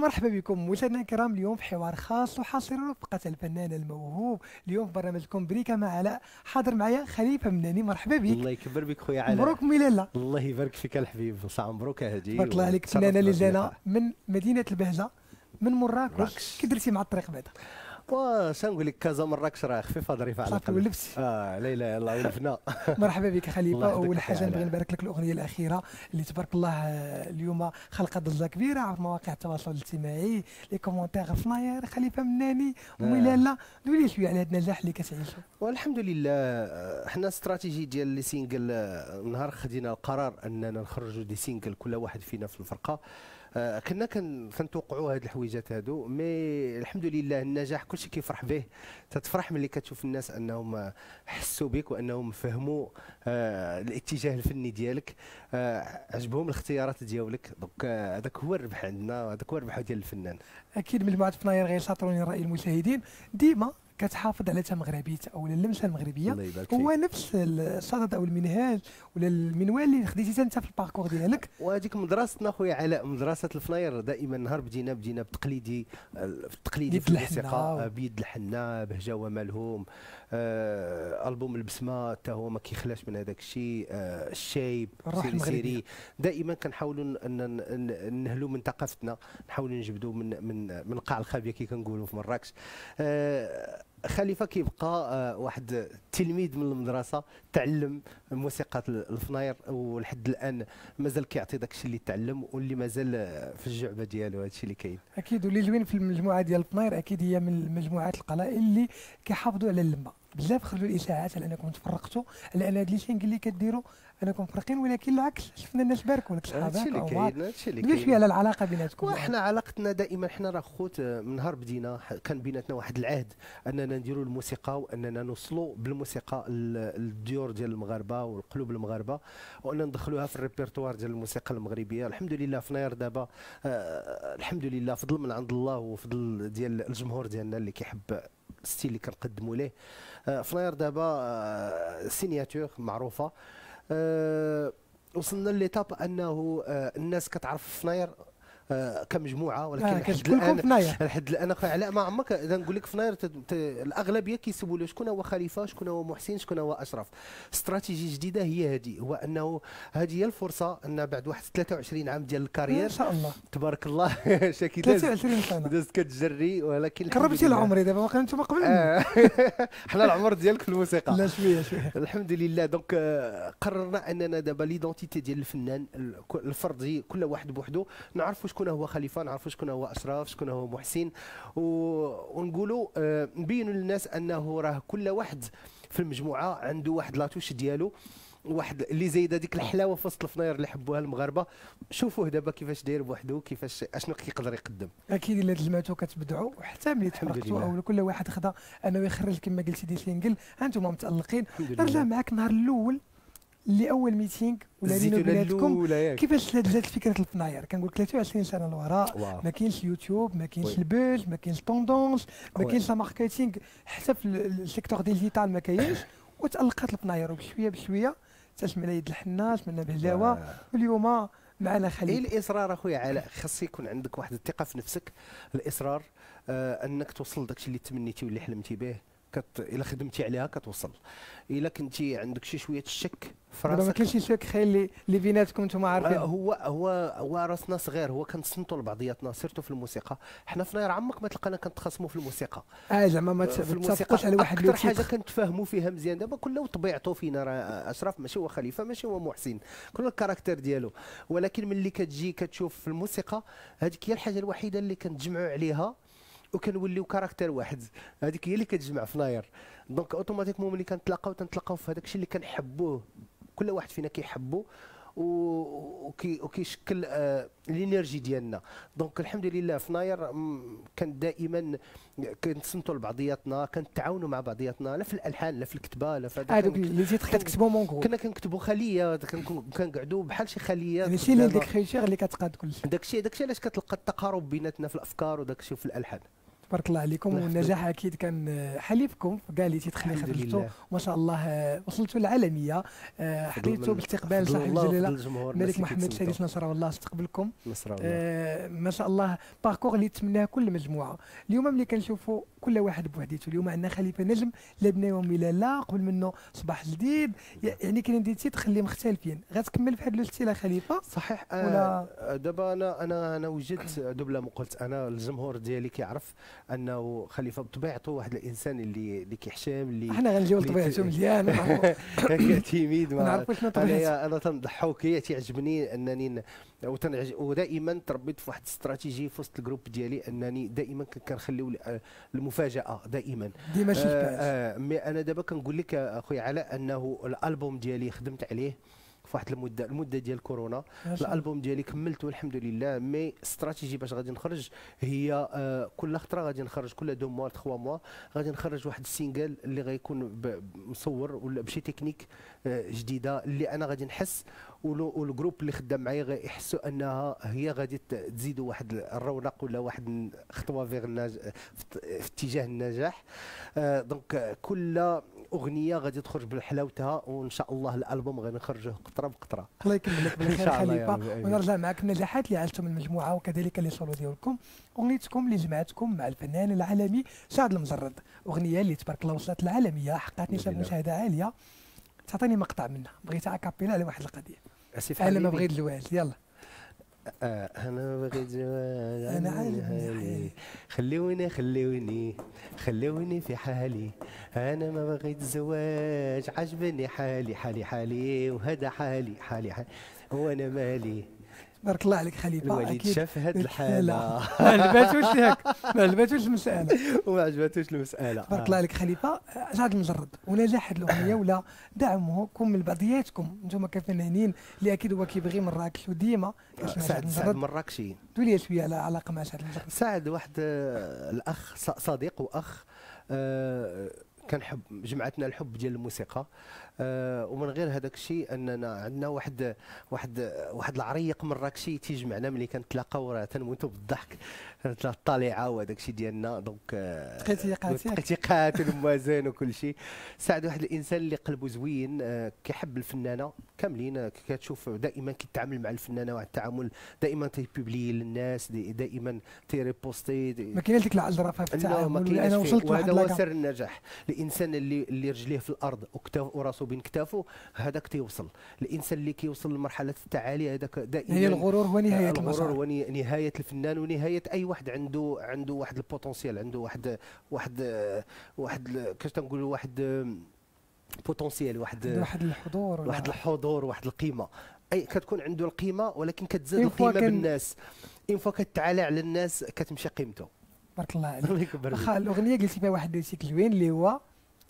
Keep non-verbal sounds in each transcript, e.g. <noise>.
ومرحبا بكم. مشاهدينا الكرام اليوم في حوار خاص وحصري رفقة الفنان الموهوب. اليوم في برنامجكم بريكا مع علاء حاضر معايا خليفة مناني. مرحبا بك. الله يكبر بك خويا علاء. مبروك ميلالا الله يبارك فيك الحبيب. صح مبروك هادي. تبارك الله عليك. فنانه اللي جانا من مدينة البهجة من مراكش. كي درتي مع الطريق بعدا؟ واش نقول لك كازا مراكش راه خفيفه ظريفه على صافي القلب ولفتي آه لا الله ولفنا مرحبا بك خليفة أول حاجة. نبغي نبارك لك الأغنية الأخيرة اللي تبارك الله آه، اليوم خلقت ضجة كبيرة على مواقع التواصل الاجتماعي. les commentaires فناير خليفة مناني آه. وميلالا. دوي لي شوية على هذا النجاح اللي كتعيشوا والحمد لله آه، حنا استراتيجي ديال les singles نهار خدينا القرار أننا نخرجوا des singles كل واحد فينا في الفرقة. كنا كن- كنتوقعوا هاد الحويجات هادو mais الحمد لله النجاح كلشي كيفرح به. تتفرح ملي كتشوف الناس أنهم آه، حسوا بك وأنهم فهموا آه، الاتجاه الفني ديالك. آه، عجبهم الاختيارات ديالك. donc آه، هذاك هو الربح عندنا وهذاك هو الربح ديال الفنان. أكيد مجموعه فناير غيشاطروني رأي المشاهدين. ديما كتحافظ على مغربيه أو اللمسة المغربية. الله يبارك هو نفس الصدد أو المنهاج ولا المنوال اللي خديتي أنت في ال parcours ديالك. وهذيك مدرستنا خويا علاء مدرسة الفناير. دائما نهار بدينا بدينا بتقليدي آه، التقليدي يد في الموسيقى. آه، بيد الحنة بهجة وملهوم آه ألبوم البسمة حتى هو ما كيخلاش من هذاك الشيء آه الشايب سيري. سيري. دائما كنحاولوا نهلوا من ثقافتنا نحاولوا نجبدوا من من من قاع الخابيه كي كنقولوا في مراكش. آه خليفة كيبقى آه واحد تلميذ من المدرسة تعلم موسيقى الفناير ولحد الآن مازال كيعطي داك الشيء اللي تعلم واللي مازال آه، في الجعبة ديالو هذا الشيء اللي كاين. أكيد واللي زوين في المجموعة ديال فناير أكيد هي من المجموعات القلائل اللي كيحافظوا على اللمة. بزاف خرجوا الإشاعات على أنكم تفرقتوا على أن les singles اللي كديروا انكم مفرقين ولكن العكس شفنا الناس باركوا لك الشيء صحابك اللي كاين هذا الشيء اللي دوي شوية كاين. على العلاقة بيناتكم. وحنا علاقتنا دائما حنا راه خوت آه، من نهار بدينا كان بيناتنا واحد العهد. أننا نديروا الموسيقى وأننا نوصلوا بالموسيقى ال- الديور ديال المغاربة والقلوب المغاربة وان ندخلوها في الريبرتوار ديال الموسيقى المغربية. الحمد لله فناير دابا آه الحمد لله فضل من عند الله وفضل ديال الجمهور ديالنا اللي كيحب ال style اللي كنقدموا ليه. آه فناير دابا آه signature معروفة. وصلنا l'étape أنه آه الناس كتعرف فناير آه كمجموعة ولكن آه لحد الآن لحد الآن اخويا علاء ما عمرك إذا نقول لك فناير الاغلبيه كيسولوا له شكون هو خليفة شكون هو محسن شكون هو أشرف. استراتيجية جديدة هي هذه هو أنه هذه هي الفرصة أن بعد واحد 23 عام ديال إن ال carrière شاء الله. تبارك الله شاكي داز 23 سنه دازت كتجري ولكن قربتي. لعمري دابا واقيلا أنتم قبل. آه، <laughs> حنا العمر ديالك في الموسيقى. لا شوية شوية. الحمد لله. donc آه، قررنا أننا دابا l'identité ديال الفنان الفردي كل واحد بوحده نعرفوا شكون هو خليفة نعرفوا شكون هو اشرف شكون هو محسن. و- ونقولوا آه، نبينوا للناس أنه راه كل واحد في المجموعة عنده واحد la touche ديالو واحد اللي زايدة ديك الحلاوة في وسط الفناير اللي حبوها المغاربة. شوفوه دابا كيفاش داير بوحده كيفاش أشنو كيقدر يقدم. أكيد إلا تجمعتوا كتبدعوا وحتى ملي تفرقتوا. أو كل واحد خدا انه يخرج كما قلتي des singles أنتم متألقين. نرجع معاك النهار الأول. اللي اول meeting ولا الأولى ياك. كيفاش جات فكره الفناير؟ كنقول لك 23 سنة للوراء واو. ما كاينش اليوتيوب ما كاينش. ال buzz ما كاينش tendance ما. كاينش لا marketing حتى في ال- ال secteur digital ما كاينش. <coughs> وتألقات الفناير وبشويه بشوية. تسمعنا يد الحنه سمعنا بهجاوه آه. واليوم معنا إيه خليل. الإصرار أخويا علاء خاص يكون عندك واحد الثقة في نفسك. الإصرار آه أنك توصل داكشي اللي تمنيتي واللي حلمتي به. كت... إلا خدمتي عليها كتوصل. إلا كنتي عندك شي شوية الشك في دابا ما راسك. كاينش شي خير اللي اللي بيناتكم نتوما آه عارفين هو هو هو راسنا صغير هو كنصنتوا لبعضياتنا سيرتو في الموسيقى. حنا في ناير عمك ما تلقانا كنتخاصموا في الموسيقى. آه زعما ما في تتفقوش على واحد أكثر حاجة. كنتفاهموا فيها مزيان. دابا كله طبيعته فينا راه اشرف ماشي هو خليفة ماشي هو محسن. كل ال caractère ديالو. ولكن ملي كتجي كتشوف في الموسيقى هذيك هي الحاجة الوحيدة اللي كنتجمعوا عليها. وكنوليو caractère واحد. هذيك هي اللي كتجمع فناير donc automatiquement ملي كنتلاقاو تنتلاقاو في هذاك الشيء اللي كنحبوه. كل واحد فينا كيحبو وكي وكيشكل آه ال énergie ديالنا. donc الحمد لله فناير مم، كان دائما كنتصنتوا لبعضياتنا كنتعاونوا مع بعضياتنا لا في الألحان لا في الكتابه لا في هذا. هذوك كن- اللي titres كتكتبوا mon groupe كنا كنكتبوا خليه كنقعدوا بحال شي خليه يعني سي اللي. ديك خيشير اللي كتقاد كلشي. داكشي داكشي علاش كتلقى التقارب بيناتنا في الأفكار وداكشي في الألحان. تبارك الله عليكم والنجاح أكيد كان آه، حليفكم. في كاع اللي خرجتوا لله. ما شاء الله آه، وصلتوا العالمية. آه، حظيتوا باستقبال صاحب الجلالة. الملك محمد. السادس نصر الله استقبلكم نصر الله. ما شاء الله. باركور اللي تمناه كل مجموعة. اليوم ملي كنشوفوا كل واحد بوحديته اليوم عندنا خليفة نجم لا بناهم إلى لا قبل منه صباح جديد. يعني كاين دي تيت خليهم مختلفين. غتكمل في هذا لو ستيل خليفة؟ صحيح ولا- دابا أنا أنا أنا وجدت دوبلا قلت أنا الجمهور ديالي كيعرف. انه خليفة بطبيعته واحد الانسان اللي اللي كيحشم اللي إحنا غنجيو لطبيعته مزيان. <laughs> تيميد ما طبيعته. انايا أنا تنضحك هي تيعجبني أنني. ودائما تربيت في واحد الاستراتيجي في وسط الجروب ديالي أنني دائما كن- كنخليو المفاجأة دائما. ديما شي آه آه mais أنا دابا كنقول لك أخويا علاء أنه الألبوم ديالي خدمت عليه. في واحد المده المدة ديال كورونا. الألبوم ديالي كملته الحمد لله mais stratégie باش غادي نخرج. هي آه كل خطره غادي نخرج كل deux mois trois mois غادي نخرج واحد ال single اللي غيكون مصور ولا بشي تكنيك آه جديدة اللي أنا غادي نحس. وال groupe اللي خدام معايا غيحسوا أنها هي غادي ت- تزيدوا واحد الرونق ولا واحد خطوة فيغ النج... في اتجاه النجاح. آه دونك كل أغنية غادي تخرج بحلاوتها وإن شاء الله الألبوم غادي نخرجه قطرة بقطرة. الله يكملك بالخير خليفة. ونرجع معك النجاحات اللي عاشتم المجموعة وكذلك لي سولو ديالكم. أغنيتكم اللي جمعتكم مع الفنان العالمي سعد المجرد. أغنية اللي تبارك الله وصلت العالمية حققت نسب. مشاهدة عالية. تعطيني مقطع منها بغيتها أكابيلا على واحد القضية. أسف أنا ما. بغيت الجواز يلا. أنا بغيت زواج عن عالم. خلوني خلوني خلوني في حالي. أنا ما بغيت زواج عجبني حالي حالي حالي وهذا حالي حالي حالي. وأنا مالي. بارك الله عليك خليفة الوالد شاف هاد. الحالة. ما عجباتوش ياك ما عجباتوش المسألة. <laughs> وما عجباتوش المسألة. تبارك الله عليك خليفة. سعد المجرد ونجاح هذه الأغنية ولا دعمكم من بعضياتكم؟ أنتم كفنانين اللي أكيد هو كيبغي مراكش وديما سعد سعد مراكشي قولي لي شوية على علاقة مع سعد المجرد سعد واحد آه، الأخ صديق وأخ آه، كان حب جمعتنا الحب ديال الموسيقى. آه، ومن غير هذاك الشيء أننا عندنا واحد واحد واحد العريق مراكشي تيجمعنا ملي كنتلاقاو راه تنموتوا بالضحك. <laughs> الطليعة وهذاك الشيء ديالنا. دونك بقيتي قاتل موازن وكل شيء. سعد واحد الإنسان اللي قلبه زوين آه، كيحب الفنانة كاملين. آه، كتشوف دائما كيتعامل مع الفنانة واحد التعامل دائما تي publier للناس دائما تي reposter ما كاينش ديك العجرفه في التعامل. أنا. وصلت وهذا هو سر النجاح. الإنسان اللي اللي رجليه في الأرض وكتاف وراسه بين كتافه هذاك تيوصل. الإنسان اللي كيوصل لمرحلة التعالي هذاك دائما هي الغرور هو نهاية الغرور هو نهاية الفنان ونهاية أي واحد عنده عنده واحد ال potentiel عنده واحد واحد واحد كيفاش تنقولوا واحد potentiel واحد واحد الحضور واحد الحضور واحد القيمة. أي كتكون عنده القيمة ولكن كتزاد القيمة بالناس. une fois كتعالى على الناس كتمشي قيمته. بارك الله عليك. واخا الأغنية قلتي فيها واحد السيك زوين اللي هو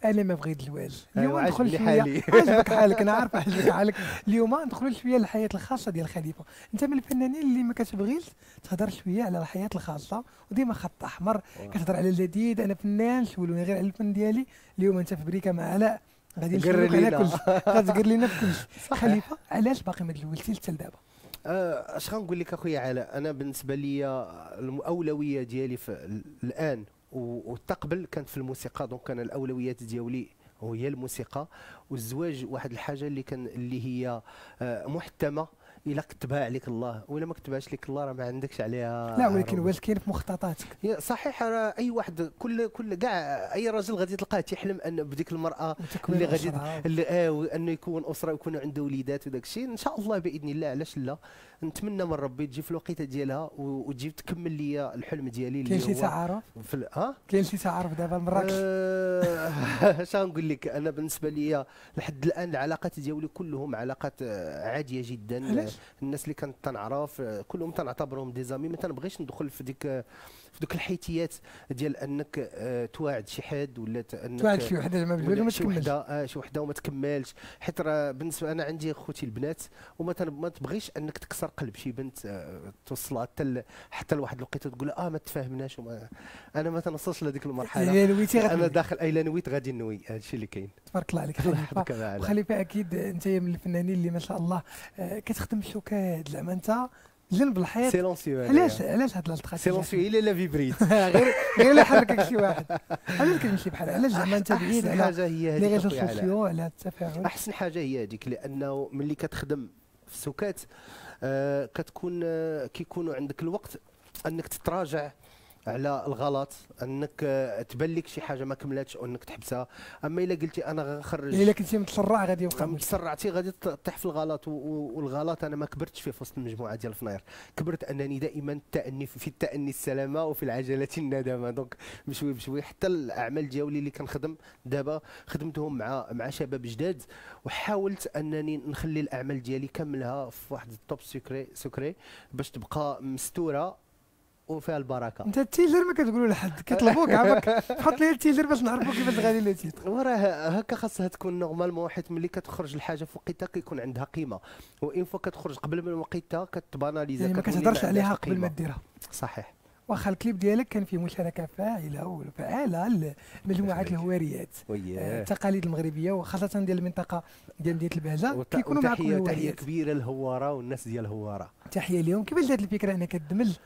أنا ما بغيت اليوم أيوة، ندخل عجبني شوية. عجبك حالك أنا عارف <laughs> عجبك حالك. اليوم ندخلوا شوية للحياة الخاصة ديال خليفة. أنت من الفنانين اللي ما كتبغيش تهضر شوية على الحياة الخاصة وديما خط أحمر. كتهضر على الجديد أنا فنان سولوني غير على الفن ديالي. اليوم أنت في بريكة مع علاء. غادي نسولوك على لينا. كل شيء غتقر لينا في كل شيء <laughs> صحيح. خليفة علاش باقي ما تزوجتيش حتى لدابا آه، أش غنقول لك أخويا علاء؟ أنا بالنسبة لي الاولويه ديالي في ال- الآن و- والتقبل كانت في الموسيقى. donc أنا الأولويات ديالي هي الموسيقى. والزواج واحد الحاجة اللي كان اللي هي آه، محتمة إلا كتبها عليك الله ولا ما كتبهاش لك الله راه ما عندكش عليها لا ولكن. واش كاين في مخططاتك؟ صحيح راه أي واحد كل كل كاع أي راجل غادي تلقاه تيحلم أن بديك المرأة اللي غادي اللي آه انه يكون أسرة ويكون عنده وليدات وداك الشيء. إن شاء الله بإذن الله علاش لا؟ نتمنى من ربي تجي في الوقيتة ديالها وتجي تكمل لي الحلم ديالي كاين شي اللي تعارف؟ في ها؟ كاين شي تعارف دابا مراكش آه، <laughs> اش غنقول لك؟ أنا بالنسبة لي لحد الآن العلاقات ديالي كلهم علاقات آه، عادية جدا؟ الناس اللي كنت تنعرف آه، كلهم تنعتبرهم دي زامي. ما تنبغيش ندخل في ديك آه، في دوك الحيتيات ديال انك آه، تواعد شي حد ولا انك تواعد شي وحدة زعما وما شي تكملش. وحده آه شي وحدة وما تكملش. حيت راه بالنسبة أنا عندي خوتي البنات وما ما تبغيش أنك تكسر قلب شي بنت آه توصلها حتى حتى لواحد الوقيتة تقول آه ما تفاهمناش وما أنا ما تنوصلش لهذيك المرحلة. أنا. داخل أي نويت غادي نوي. هذا الشيء اللي كاين. تبارك الله عليك. <laughs> خليفه أكيد أنت من الفنانين اللي ما شاء الله آه، كتخدم الشوكات زعما أنت. جنب الحيط. سيلونسيو علاش علاش هاد الاستراتيجيه سيلونسيو إلا لا فيبريت. <laughs> غير غير لا يحركك شي واحد. علاش كتمشي بحال علاش زعما أنت بعيد على حاجة هي لي هذيك ريزو أخويا علاء. سوسيو على التفاعل؟ أحسن حاجة هي هذيك لأنه ملي كتخدم في السكات آه كتكون آه كيكونوا عندك الوقت أنك تتراجع على الغلط انك تبان لك شي حاجة ما كملاتش وانك تحبسها. اما الا قلتي أنا غنخرج إلا كنتي متسرع غادي يوقع. تسرعتي غادي تطيح في الغلط والغلط أنا ما كبرتش فيه في وسط المجموعة ديال فناير كبرت انني دائما التأني في التأني السلامة وفي العجلة الندامة. donc بشوي بشوي حتى الأعمال ديالي اللي كنخدم دابا خدمتهم مع مع شباب جداد وحاولت انني نخلي الأعمال ديالي كاملها في واحد ال top secret secret باش تبقى مستورة وفيها البركة. انت ال teaser ما كتقولوا لحد كيطلبوك عافاك. حط لي ال teaser باش نعرفوا كيفاش غادي le titre وراه هكا خاصها تكون normalement حيت ملي كتخرج الحاجة في وقتها كيكون عندها قيمة. و une fois كتخرج قبل من وقتها كت banaliser يعني ما كتهضرش عليها قبل. ما ديرها. صحيح. واخا الكليب ديالك كان فيه مشاركة فاعلة وفعاله لمجموعه يخليك. الهواريات آه، التقاليد المغربية وخاصة ديال المنطقة ديال مدينة البهجة كيكونوا معكم تحية كبيرة للهوارة والناس ديال الهوارة. تحية لهم كيفاش جات الفكرة انك كدمج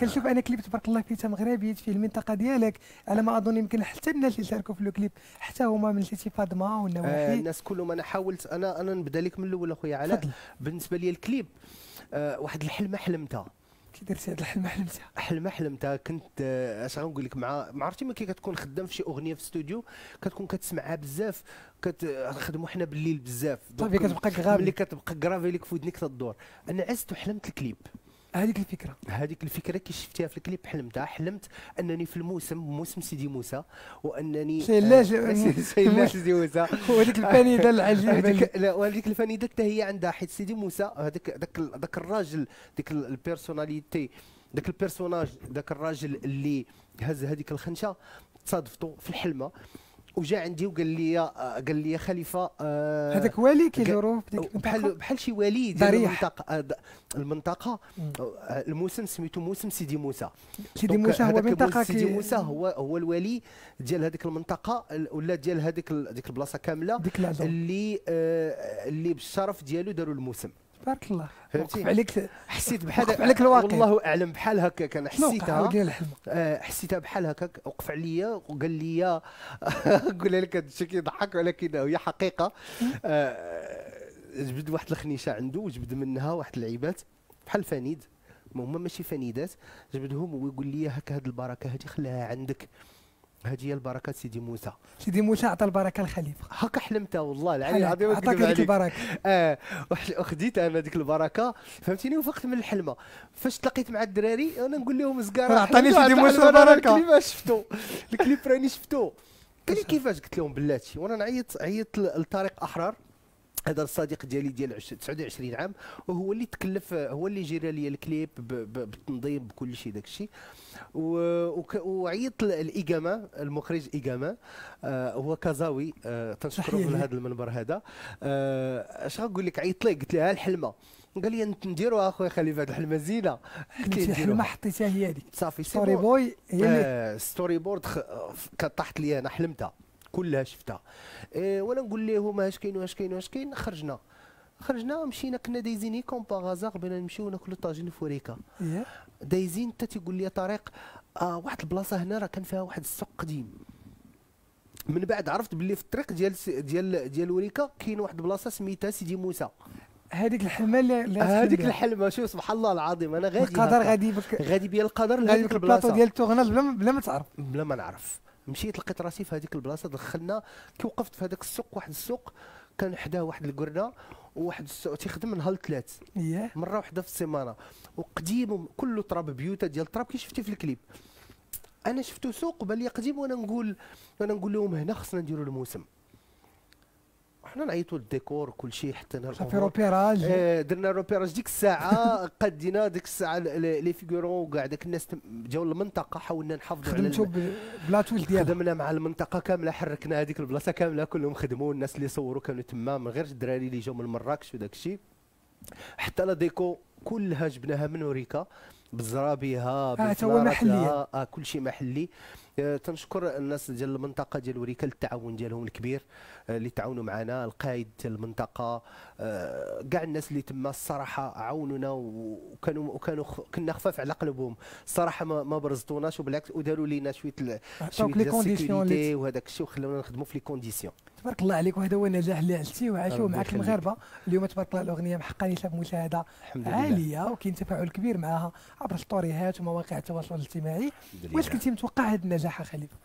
كنشوف أنا كليب تبارك الله فيه مغربي فيه المنطقة ديالك. على ما أظن يمكن حتى الناس اللي شاركوا في الكليب حتى هما من ستي فاطمة آه والنواحي الناس كلهم أنا حاولت أنا أنا نبدأ لك من الأول أخويا. علاء بالنسبة لي الكليب آه واحد الحلمة حلمتها. كي درتي هذا الحلم حلمتها؟ حلمة حلمتها. كنت آه، اش غنقول لك مع ما عرفتي ما كي كتكون خدام في شي أغنية في استوديو كتكون كتسمعها بزاف كتخدموا حنا بالليل بزاف. دونك كتبقى ملي غابي كتبقى كرافي لك في ودنك تدور. أنا عزت وحلمت الكليب. هذيك الفكرة. هذيك الفكرة كي شفتيها في الكليب حلمتها. حلمت أنني في الموسم موسم سيدي موسى وأنني آه، سي- <laughs> سيلاش <laughs> سيدي موسى. <laughs> وهذيك الفنيده العجيبة لا وهذيك الفنيده حتى هي عندها حيت سيدي موسى هذاك ذاك ذاك الراجل ال- البيرسوناليتي ذاك البيرسوناج ذاك الراجل اللي هز هذيك الخنشة تصادفتو في الحلمة. وجا عندي وقال لي آه، قال لي خليفة آه، هذاك والي ديك بحال المنطقة بحال شي ولي ديال. المنطقة آه، المنطقة. آه، الموسم سميتو موسم سيدي موسى سيدي موسى هو هذاك منطقة موسم سيدي موسى هو هو الولي ديال هذيك المنطقة ال- ولا ديال هذيك هذيك البلاصة كاملة ديك اللي آه اللي بالشرف ديالو داروا الموسم تبارك الله. فهمتي؟ وقف عليك حسيت بحال عليك الواقع. والله أعلم بحال هكاك أنا شنو وقع؟ حسيتها. آه حسيتها بحال هكاك وقف عليا وقال لي <laughs> نقول لك هذا الشيء كيضحك ولكن هي حقيقة. آه جبد واحد الخنيشة عنده وجبد منها واحد اللعيبات بحال فنيد. ما هما ماشي فنيدات. جبدهم ويقول لي هكا هاد البركة هذه خليها عندك. هذه هي البركة سيدي موسى. سيدي موسى عطى البركة الخليفة. هكا حلمتها والله العلي العظيم عطاك هذيك البركة. آه وخديت أنا ديك البركة. فهمتيني؟ وفقت من الحلمة. فاش تلاقيت مع الدراري أنا نقول لهم زكاره راه عطاني سيدي موسى البركة. الكليب شفتو. الكليب راني شفتو. قال لي كيفاش؟ قلت لهم بلاتي. وأنا نعيط عيطت لطارق أحرار. هذا الصديق ديالي ديال عش- 29 عام وهو اللي تكلف هو اللي جرى لي الكليب بالتنظيم بكل شيء داك الشيء. و- وك- وعيطت ل- الإقامة المخرج إقامة. آه هو كازاوي. آه تنشكره من. هذا المنبر هذا. آه، اش غنقول لك؟ عيطت ليه؟ قلت له ها الحلمة. قال لي نديروها اخويا خليفة هذه الحلمة زينة. نديروها. حطيتها هي هذيك صافي story. board هي story board طاحت لي أنا حلمتها. كلها شفتها. إيه وأنا نقول لهم اش كاين واش كاين واش كاين خرجنا. خرجنا مشينا كنا دايزين comme par hasard بغينا نمشيو ناكلو طاجين في وريكا هي. دايزين حتى تيقول لي طارق آه واحد البلاصة هنا راه كان فيها واحد السوق قديم. من بعد عرفت باللي في الطريق ديال ديال ديال وريكا كاين واحد البلاصة سميتها سيدي موسى. هذيك الحلمة اللي هذيك. الحلمة شوف سبحان الله العظيم أنا غادي القدر. غادي بك غادي بيا القدر لهذيك بك البلاطو البلاصة. ديال بلا ما- بلا ما تعرف. بلا ما نعرف. مشيت لقيت راسي في هذيك البلاصة دخلنا كي وقفت في هذاك السوق واحد السوق كان حداه واحد القرنة وواحد السوق تيخدم نهار الثلاث اييه مرة واحدة في السيمانة. وقديم كله تراب بيوتا ديال التراب كي شفتي في الكليب. أنا شفتو سوق وبان لي قديم وأنا نقول وأنا نقول لهم هنا خصنا نديروا الموسم. حنا نعيطوا للديكور وكل شيء حتى نهار صافي repérage آه، درنا repérage ديك الساعة <laughs> قدينا ديك الساعة les figurants وكاع داك الناس جاو المنطقة حاولنا نحافظوا على خدمتو الم- ب la touche ديالها خدمنا مع المنطقة كاملة حركنا هذيك البلاصة كاملة كلهم خدموا الناس اللي صوروا كانوا تما من غير الدراري اللي جاوا من مراكش وداك الشيء حتى la déco كلها جبناها من أوريكا بزرابيها آه، آه كل شيء محلي. تنشكر الناس ديال المنطقة ديال وريكا للتعاون ديالهم الكبير آه، اللي تعاونوا معنا القائد المنطقة آه، كاع الناس اللي تما الصراحة عاونونا وكانوا وكانوا خ- كنا خفاف على قلبهم. الصراحة ما, ما برزطوناش وبالعكس وداروا لينا شوية ال- شوية عطاوك les conditions وهذاك الشيء وخلاونا نخدموا في les conditions تبارك الله عليك وهذا هو النجاح اللي عشتيه وعاشوه معك. المغاربة. اليوم تبارك الله الأغنية محققه نسب مشاهدة عالية وكاين تفاعل كبير معها عبر ستوريهات ومواقع التواصل الاجتماعي. واش. كنتي متوقع هذا النجاح خليفة؟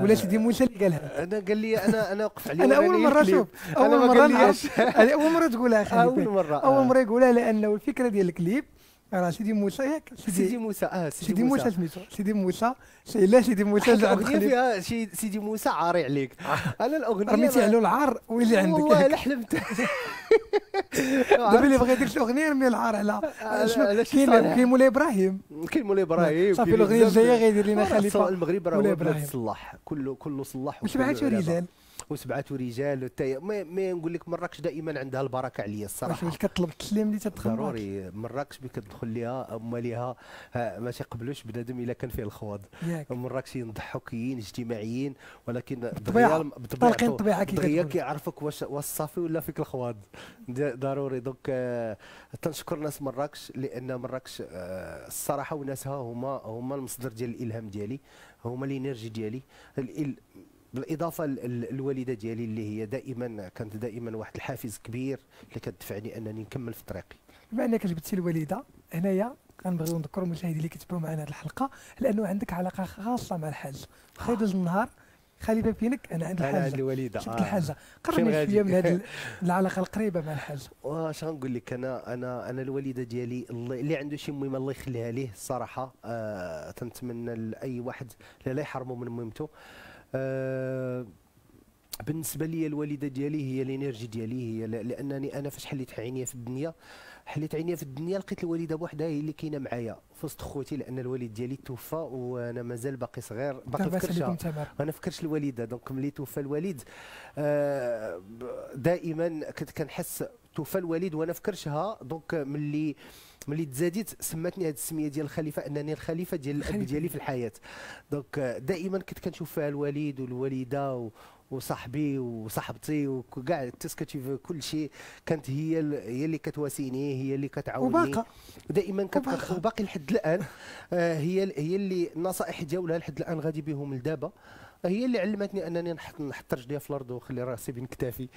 ولا سيدي موسى اللي قالها؟ أنا قال لي أنا أنا وقف عليه أنا أول مرة. شوف أول مرة نعرف أول مرة تقولها أول مرة. أول آه. مرة يقولها لأنه الفكرة ديال الكليب راه سيدي موسى ياك سيدي موسى آه سيدي موسى سميتو سيدي موسى لا سيدي موسى الأغنية فيها سيدي موسى عاري عليك. <laughs> أنا الأغنية رميتي على العار ويجي عندك. والله. لا <laughs> حلمت. دابا اللي بغى يدير شي اغنيه يرمي العار على كاين. كاين مولاي إبراهيم. كاين مولاي إبراهيم صافي الأغنية الجاية غيدير لنا خليفة. المغرب راه هو بلاد. الصلاح. كله كله صلاح وسبعه. رجال. وسبعه رجال ما, ما نقول لك مراكش دائما عندها البركة عليا الصراحة. واش كطلب التسليم اللي تدخل؟ ضروري مراكش ملي كتدخل ليها هما ليها ها، ما تيقبلوش بنادم إلا كان فيه الخواض مراكشيين ضحوكيين اجتماعيين ولكن. دغيا طالقين الطبيعه كي كيعرفك واش واش صافي ولا فيك الخواض ضروري. donc آه، تنشكر ناس مراكش لأن مراكش آه، الصراحة وناسها هما هما المصدر ديال الإلهام ديالي هما ال énergie ديالي. ال- بالإضافة للوالده ديالي اللي هي دائما كانت دائما واحد الحافز كبير اللي كتدفعني أنني نكمل في طريقي بما انك جبتي الوالدة هنايا كنبغيو نذكروا المشاهدين اللي كيتبعوا معنا هذه الحلقة لأنه عندك علاقة خاصة مع الحاج. يدوز النهار خليفة فينك أنا عند أنا عند الحاجة الوالدة. شفت آه. الحاجة فين قربني؟ شوية من هذه <laughs> العلاقة القريبة مع الحاج. واش غنقول لك؟ أنا أنا أنا الوالدة ديالي اللي عنده شي مهمة الله يخليها ليه الصراحه آه تنتمنى لأي واحد لا يحرمه من مهمته. آه بالنسبة لي الوالدة ديالي هي الإنرجي ديالي هي لأنني أنا فاش حليت عينيا في الدنيا حليت عينيا في الدنيا لقيت الوالدة بوحدها هي اللي كاينة معايا في وسط خوتي لأن الوالد ديالي توفى وأنا مازال باقي صغير باقي في كرشه أنا فكرش الوالدة donc ملي توفى الوالد آه، دائما كنت كنحس توفى الوالد وأنا في كرشها donc ملي ملي تزاديت سماتني هذه السمية ديال الخليفة أنني الخليفة ديال الأب. ديالي في الحياة donc آه، دائما كنت كنشوف فيها الوالد والوالده و وصاحبي وصاحبتي وكاع التسكتيف كل شيء كانت هي هي اللي كتواسيني هي اللي كتعاوني وباقا دائما وباقي. كنت- وباقي لحد الآن آه، هي هي اللي النصائح ديالها لحد الآن غادي بهم لدابا هي اللي علمتني أنني نحط نحط رجلي في الأرض ونخلي راسي بين كتافي.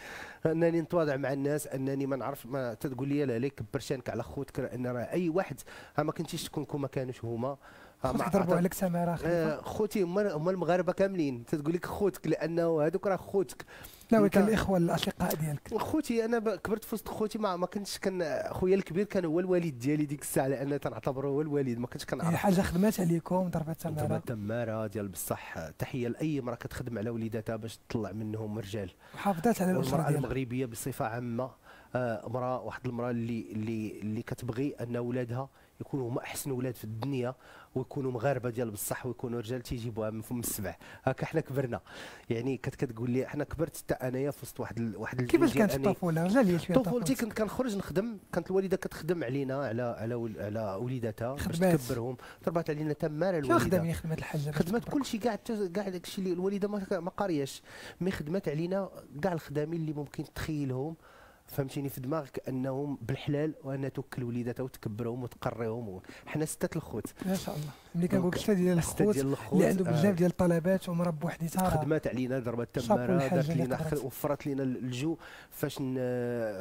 أنني نتواضع مع الناس أنني ما نعرف ما تتقول لي لا ليك كبر شانك على خوتك ان راه أي واحد ما كنتيش تكون كون ما كانوش هما. خوتك ضربوا عطا- عليك سماره خليفة؟ آه، خوتي هما هما المغاربة كاملين. تتقول لك خوتك لأنه هذوك راه خوتك. لا ولكن الإخوة الأصدقاء ديالك. خوتي أنا كبرت في وسط خوتي ما, ما كنتش كان خويا الكبير كان هو الوالد ديالي ديك الساعة لأن تنعتبره هو الوالد ما كنتش يعني كنعرف حاجة خدمات عليكم ضربات تما سماره تماره ديال بصح تحية لأي امراه كتخدم على وليداتها باش تطلع منهم رجال. وحافظات على الأسرة ديالها المغربية بصفة عامة آه، امرأة واحد المرأة اللي اللي اللي كتبغي أن أولادها يكونوا هما أحسن أولاد في الدنيا ويكونوا مغاربة ديال بصح ويكونوا رجال تيجيبوها من فم السبع. هكا حنا كبرنا. يعني كانت كتقول لي حنا كبرت حتى أنايا في وسط واحد ال- واحد كيفاش كانت الطفولة؟ رجع لي شوية طفولتي. كنت كنخرج نخدم. كانت الوالدة كتخدم علينا على على ول- على وليداتها باش. تكبرهم. ضربات علينا تماره شنو الوالدة. خدامين خدمة الحاجة باش خدمات تكبروا؟ كل شيء كاع كاع داك الشيء اللي الوالدة ما ما قارياش. مي خدمات علينا كاع الخدامين اللي ممكن تخيلهم. فهمتيني في دماغك أنهم بالحلال وأن توكل وليداتها وتكبرهم وتقريهم حنا ستة الخوت. ما شاء الله. ملي كنقول ستة ديال الخوت اللي عنده آه، بزاف ديال الطلبات ومرب بوحديتها خدمات علينا ضربات تمارة دارت لينا وفرت لنا الجو. فاش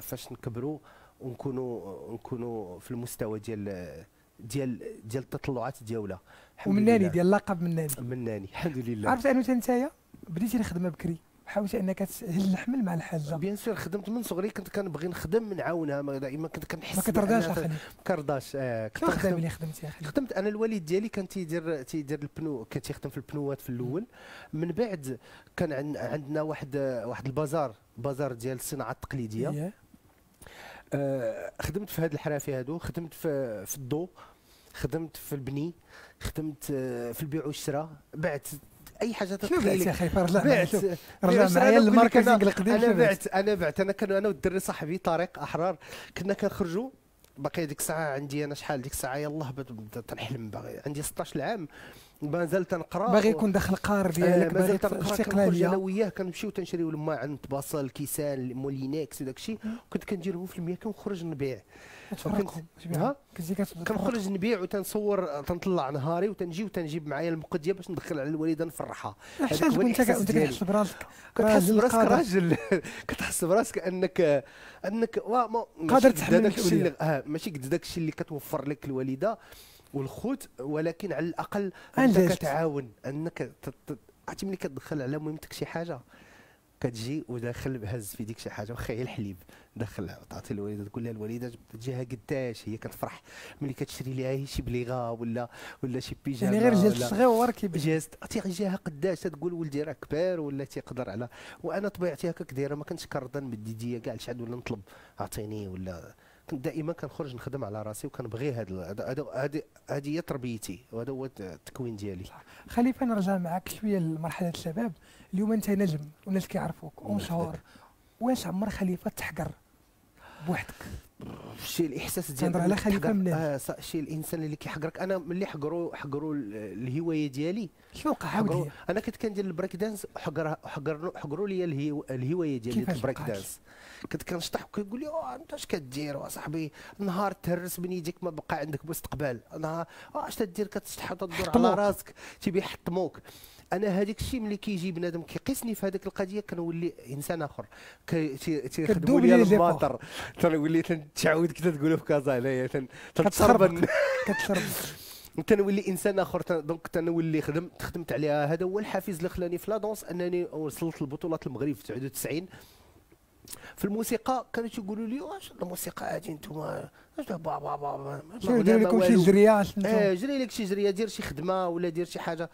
فاش نكبروا ونكونوا نكونوا في المستوى ديال ديال ديال التطلعات ديالها ومناني. ديال اللقب مناني مناني الحمد لله. عرفت انه نتايا؟ بديتي الخدمه بكري. حاولتي أنك تهز الحمل مع الحاجة. بيان سور خدمت من صغري كنت كنبغي نخدم نعاونها ما- دائما كنت كنحس ما كترضاش أخي. ما كرضاش آه كنت نخدم. اللي خدمتي أخي؟ خدمت أنا الوالد ديالي كان تيدير تيدير البنو كان تيخدم في البنوات في الأول. من بعد كان عن- عندنا واحد واحد البازار بازار ديال الصناعة التقليدية. إيه. آه، خدمت في هاد الحرافي هادو خدمت في في الضو خدمت في البني خدمت آه، في البيع والشراء. بعت أي حاجة شنو تتخيلك يا أخي بعت. رجع. معايا ال marketing القديم أنا بعت أنا بعت. أنا كان أنا والدري صاحبي طارق أحرار. كنا كنخرجوا باقي ديك الساعة عندي أنا شحال ديك الساعة؟ يلاه بدات تنحلم. باغي عندي 16 عام. مازال تنقرا باغي يكون داخل آه، ديالك باغي مازال تنقرا كنخرج أنا وياه كنمشيو تنشريو الماعن بصل كيسان مولينكس وداك الشيء كنت كنديرهم في المياه كنخرج نبيع. ها؟ كنخرج نبيع وتنصور تنطلع نهاري وتنجي وتنجيب معايا المقدية باش ندخل على الوالده نفرحها. كتحس براسك كتحس براسك. راجل <laughs> كتحس براسك أنك أنك قادر تحمل داك. آه ماشي قد داك الشيء اللي كتوفر لك الوالده والخوت ولكن على الأقل. انت كتعاون أنك عرفتي ملي كتدخل على مهمتك شي حاجة كتجي وداخل بهز في ديك شي حاجة واخا هي الحليب دخلها تعطي الوالدة تقول لها الوالدة تجيها قداش هي كتفرح ملي كتشري لها شي بليغة ولا ولا شي بيجامة يعني غير جيل ولا- الصغير كيبان. تيجيها قداش تقول ولدي راه كبار ولا تيقدر على وأنا طبيعتي هكاك دايرة ما كنتش كنرضى نمد يديا كاع لشحال ولا نطلب اعطيني ولا كنت دائما كنخرج نخدم على راسي وكنبغي هذا هذه هذه هي تربيتي وهذا هو التكوين ديالي. خليفة نرجع معاك شوية لمرحلة الشباب. اليوم أنت نجم والناس كيعرفوك ومشهور واش عمر خليفة تحقر بوحدك؟ الشيء الإحساس ديال تهضر على منين؟ آه ص- الشيء الإنسان اللي كيحقرك. أنا ملي حقروا حقروا ال- الهواية ديالي. شنو وقع؟ حقروا أنا كنت كندير ال break dance حقر حقروا حقروا لي الهواية ديالي ال break؟ dance. كنت كنشطح وكيقول لي "أوه، أنت اش كدير اصاحبي نهار تهرس من يديك ما بقى عندك استقبال نهار "آه، اش تدير؟ كتشطح تدور على. راسك. تيبي يحطموك. أنا هذاك الشيء ملي كيجي بنادم كيقيسني في هذيك القضية كنولي إنسان آخر. كي- تي- تيخدموا لي الماطر. تنولي تنتعود كذا تقولوا في كازا هنايا تن- كتشربك تنتصربن كتشرب تنولي إنسان آخر donc تنولي خدمت خدمت عليها. هذا هو الحافز اللي خلاني في la danse أنني وصلت لبطولات المغرب في 99 في الموسيقى كانوا تيقولوا لي واش الموسيقى هادي أنتم با با با با ما ما لكم شي. جريه عشان آه جري لك شي جريه دير شي خدمة ولا دير شي حاجة.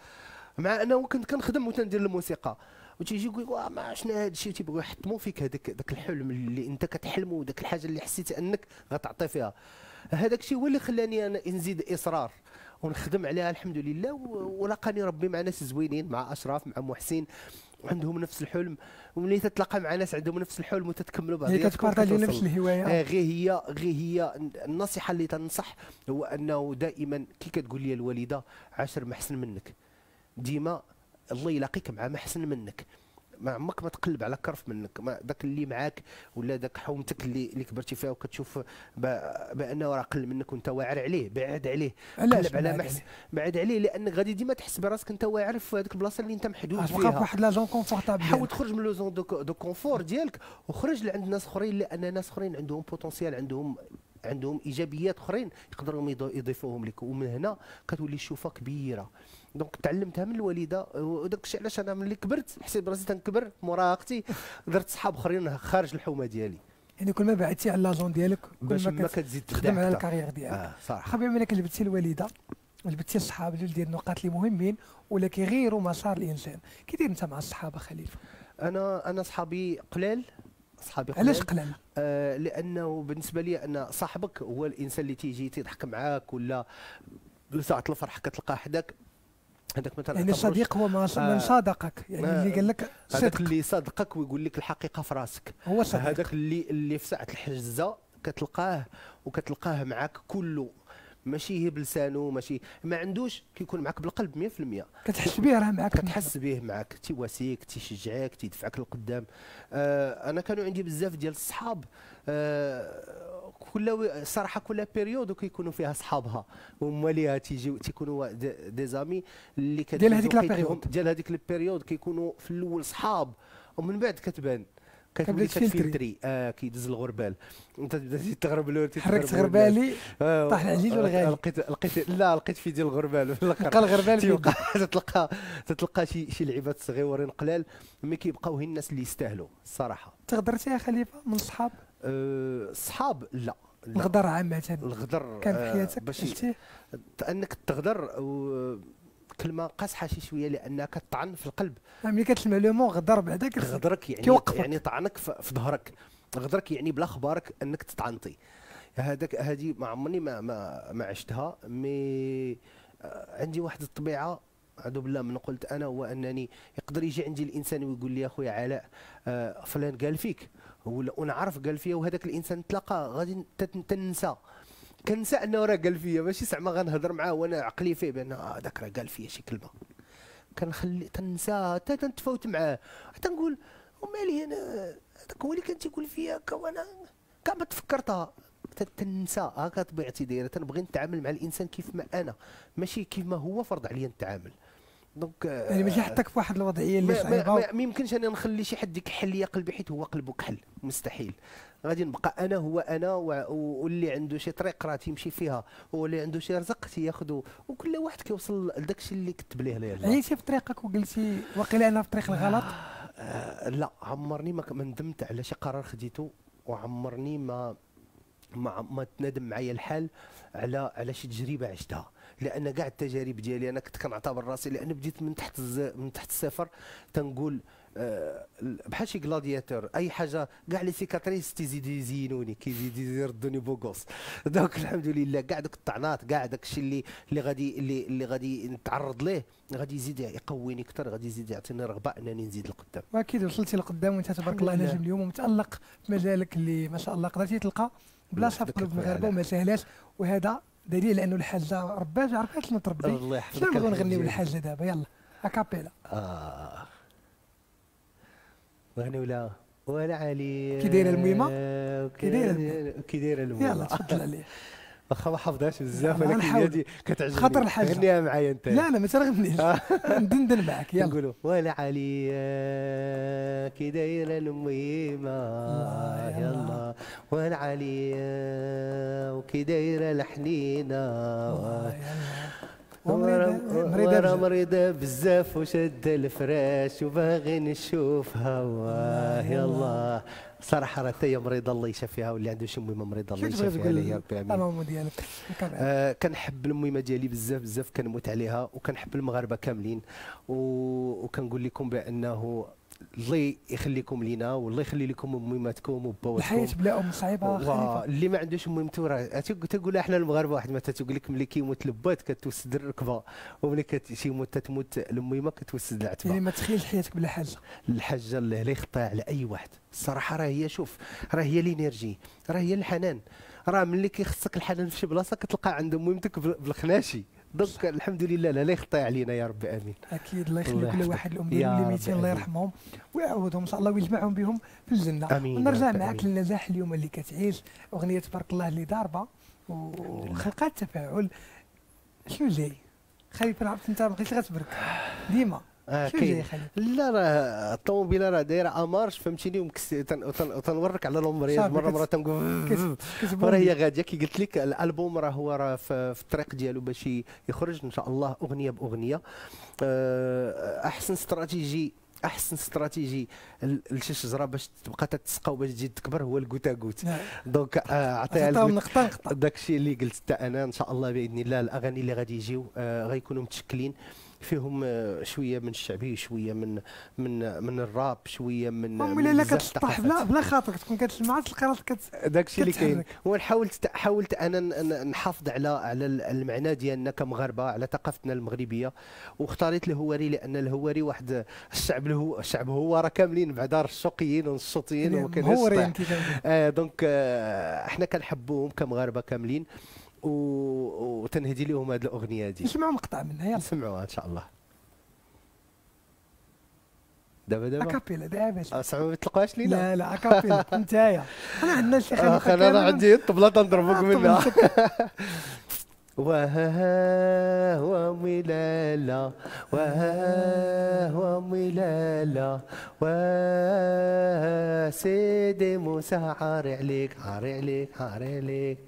مع أنه كنت كنخدم وتندير الموسيقى. وتيجي يقول لك "واه ما شنو هذا الشيء تيبغيو يحطموا فيك هذاك ذاك الحلم اللي انت كتحلمه وداك الحاجة اللي حسيتي أنك غتعطي فيها. هذاك الشيء هو اللي خلاني أنا نزيد إصرار. ونخدم عليها الحمد لله و- ولقاني ربي مع ناس زوينين مع أشراف مع محسن. عندهم نفس الحلم. وملي تتلاقى مع ناس عندهم نفس الحلم وتتكملوا هي بعضياتكم كتبارطاجي. نفس الهواية. آه غير هي غير هي. النصيحة اللي تنصح هو أنه دائما كي كتقول لي الوالدة عاشر ما احسن منك. ديما الله يلاقيك مع ما احسن منك. ما عمرك ما تقلب على كرف منك. ما داك اللي معاك ولا داك حومتك اللي اللي كبرتي فيها وكتشوف بانه راه أقل منك وأنت واعر عليه بعد عليه. قلب على ما احسن بعد عليه؟ لأنك غادي ديما تحس براسك أنت واعر في هذيك البلاصة اللي أنت محدود عليه؟ تبقى فيها. في واحد la zone confortable حاول تخرج من la zone de, de confort ديالك وخرج لعند ناس أخرين لأن ناس أخرين عندهم potentiel عندهم عندهم إيجابيات أخرين يقدروا يض- يضيفوهم لك. ومن هنا كتولي الشوفه كبيرة. donc تعلمتها من الوالده وداك الشيء علاش أنا ملي كبرت حسيت براسي تنكبر مراهقتي درت صحاب اخرين خارج الحومه ديالي. يعني كل ما بعدتي على la zone ديالك باش كل ما ما كت- كتزيد تخدم على. ال carrière ديالك. آه صراحة. بما انك جبتي الوالده جبتي الصحاب جوج ديال النقاط اللي مهمين ولا كيغيروا مسار الانسان. كي داير انت مع الصحابة خليفه أنا أنا صحابي قلال صحابي قلال علاش قلال آه لأنه بالنسبة لي أن صاحبك هو الإنسان اللي تيجي تضحك معاك ولا ساعة الفرح كتلقى حداك هذاك مثلا يعني الصديق هو ما آه. من صادقك. يعني آه. اللي قال لك هذاك صدق. اللي صادقك ويقول لك الحقيقة في راسك. هو صديق هذاك اللي اللي في ساعة الحجزة كتلقاه وكتلقاه معاك كله. ماشي هي بلسانه ماشي ما عندوش كيكون معاك بالقلب 100% كتحس به راه معاك. كتحس به معك تيواسيك تيشجعك تيدفعك للقدام آه أنا كانوا عندي بزاف ديال الصحاب. آه كل الصراحه كل بيريود كيكونوا فيها صحابها هما ليها تيجيو تيكونوا دي, زامي اللي ديال هذيك لا وقيتهم- بيريود. ديال هذيك البيريود كيكونوا في الأول صحاب. ومن بعد كتبان. كتولي تفلتري. كتفلتري. آه كيدز الغربال. انت تبدأ تغرب له حركت غربالي آه، طاح العزيز والغالي. لقيت لقيت لا لقيت في ديال الغربال. في <laughs> الآخر لقى الغربال تيبقى <laughs> تتلقى تتلقى شي شي لعيبات صغيورين قلال mais كيبقاو هي الناس اللي يستاهلوا الصراحه تغدرتي يا خليفة من الصحاب؟ الصحاب لا لا. الغدر عامة. الغدر كان في آه، حياتك؟ باش أنك تغدر و- كلمة قاصحه شي شوية لانها كطعن في القلب. ملي كتسمع لو مون غدر بعدا غدرك يعني كيوقفك. يعني طعنك في ظهرك. غدرك يعني بلا خبارك أنك تطعنطي هذاك هذه ما عمرني ما ما ما عشتها mais آه، عندي واحد الطبيعة اعوذ بالله من قلت أنا هو أنني يقدر يجي عندي الإنسان ويقول لي أخويا علاء آه، فلان قال فيك. ولا ونعرف قال فيا وهذاك الإنسان تلاقى غادي تنسى. كنسى أنه راه قال فيا. ماشي زعما غنهضر معاه وأنا عقلي فيه بأن آه داك راه قال فيا شي كلمة. كنخلي تنسى حتى تنتفاوت معاه. حتى نقول ومالي أنا هذاك هو اللي كان تيقول فيا هكا وأنا كاع ما تفكرتها. تنسى. هكا طبيعتي دايرة. تنبغي نتعامل مع الإنسان كيف ما أنا. ماشي كيف ما هو فرض عليا نتعامل. دونك يعني ماشي حطك في واحد الوضعية اللي صعيبة ما, ما يمكنش أنا نخلي شي حد يكحل لي قلبي حيت هو قلبه كحل مستحيل. غادي نبقى أنا هو أنا واللي عنده شي طريق راه تيمشي فيها واللي عنده شي رزق تياخذو وكل واحد كيوصل لداك الشيء اللي كتب ليه ليه عيتي في طريقك وقلتي واقيلا أنا في الطريق الغلط؟ آه لا عمرني ما ندمت على شي قرار خديته وعمرني ما ما ما تندم معايا الحال على على شي تجربة عشتها. لأن كاع التجارب ديالي أنا كنت كنعتبر راسي لأن بديت من تحت الز... من تحت الصفر تنقول آه بحال شي gladiateur أي حاجة كاع les cicatrices تيزيدوا يزينوني كيزيدوا يردوني beau gosse <laughs> donc الحمد لله كاع دوك الطعنات كاع داك الشيء اللي اللي غادي اللي اللي غادي نتعرض ليه غادي يزيد يقويني أكثر غادي يزيد يعطيني رغبة أنني نزيد لقدام واكيد وصلتي لقدام وأنت تبارك الله لله. ناجم اليوم ومتألق في مجالك اللي ما شاء الله قدرتي تلقى بلاصة في قلوب المغاربه. وما سهلاش وهذا دليل أنه الحاجة رباج شنو تربي الله يحفظك. شنو نبغيو نغنيو. الحاجة دابا يلا أكابيلا. آه. نغني ولا ولا علي كي دايرة الميمة؟ كي دايرة دايرة كي دايرة الميمة. يلا تفضل عليه <laughs> واخا ما حافظهاش بزاف ولكن. هذه كتعجبني خاطر الحاجة. غنيها معايا أنت لا لا ما ترغبنيش <laughs> ندندن معك يلا نقولوا ولا علي كي دايرة الميمة الله، يلا. ولا علي وكي دايرة الحنينة الله، يلا. ورا ومريضة- مريضة. مريضة بزاف وشد الفراش وباغي نشوفها واه يلا صراحة راه حتى هي مريضة الله يشافيها واللي عنده شي مهمة مريضة الله يشافيها يا ربي امين الماما ديالك. آه كنحب المهمة ديالي بزاف بزاف كنموت عليها وكنحب المغاربة كاملين. وكنقول لكم بأنه الله يخليكم لينا والله يخلي لكم الحياة وبواتكم بلا أم صعيبة خليفة. اللي ما عندوش مهمته راه تق- تقول إحنا المغاربة واحد ما تقول لك ملي كيموت لبات كتوسد الركبة وملي كتموت تتموت المهمة كتوسد العتبة. يعني ما تخيلش حياتك بلا حاجة. الحاجة اللي لا يخطيها على أي واحد. الصراحة راه هي شوف راه هي الإنرجي راه هي الحنان. راه ملي كيخصك الحنان في شي بلاصة كتلقى عند مهمتك بال- بالخناشي. دونك الحمد لله لا لا يخطي علينا يا ربي آمين. أكيد الله يخلي كل. واحد الام يا ديالهم اللي ميتين الله. يرحمهم ويعوضهم إن شاء الله ويجمعهم بهم في الجنة. ونرجع رب، معك. للنجاح اليوم اللي كتعيش أغنية تبارك الله اللي ضاربه وخلقات تفاعل. شنو جاي؟ خليفه عرفت أنت بقيتش غتبرك. ديما. آه كاين. خليفه لا راه الطوموبيله راه دايره امارش فهمتيني؟ ومكس- تنورك على ال embrayage صافي، مرة مرة تنقول. <laughs> وراه هي غادية كي قلت لك الألبوم راه هو راه في الطريق ديالو باش يخرج إن شاء الله أغنية بأغنية. آه، أحسن استراتيجي أحسن استراتيجي لشي شجره باش تبقى تتسقى وباش تزيد تكبر هو ال goutte à goutte نعم. donc آه، عطيها نقطه نقطة. داك الشيء اللي قلت حتى أنا إن شاء الله بإذن الله الأغاني اللي غادي يجيو آه غيكونوا متشكلين. فيهم آه شوية من الشعبي شوية من من من الراب شوية من أم من لا لا بزاف كتسطح الثقافات. بلا بلا خاطرك تكون كتسمع تلقى راسك كت داك الشيء اللي كاين تت- حاولت أنا ن- ن- نحافظ على على ال- المعنى ديالنا كمغاربة على ثقافتنا المغربية واختاريت الهواري لأن الهواري واحد الشعب الهو الشعب هو راه كاملين بعدا طيح. كيف نقول. آه دونك آه إحنا كنحبوهم كمغاربة كاملين. وتنهدي لهم هذه الأغنية هذه نسمعوا مقطع منها يلا. نسمعوها إن شاء الله. دابا دابا؟ أكابيلا دابا آه، صعب ما تلقاهاش لينا. لا لا أكابيلا <laughs> نتايا. أنا عندنا شي آه، خلينا أنا كامل. عندي الطبلة تنضربك آه، منها. <laughs> وها وامي لالا وها وامي لالا وسيدي موسى عاري عليك عاري عليك عاري عليك